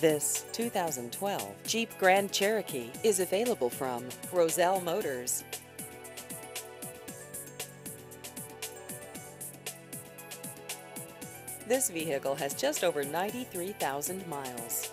This 2012 Jeep Grand Cherokee is available from Roselle Motors. This vehicle has just over 93,000 miles.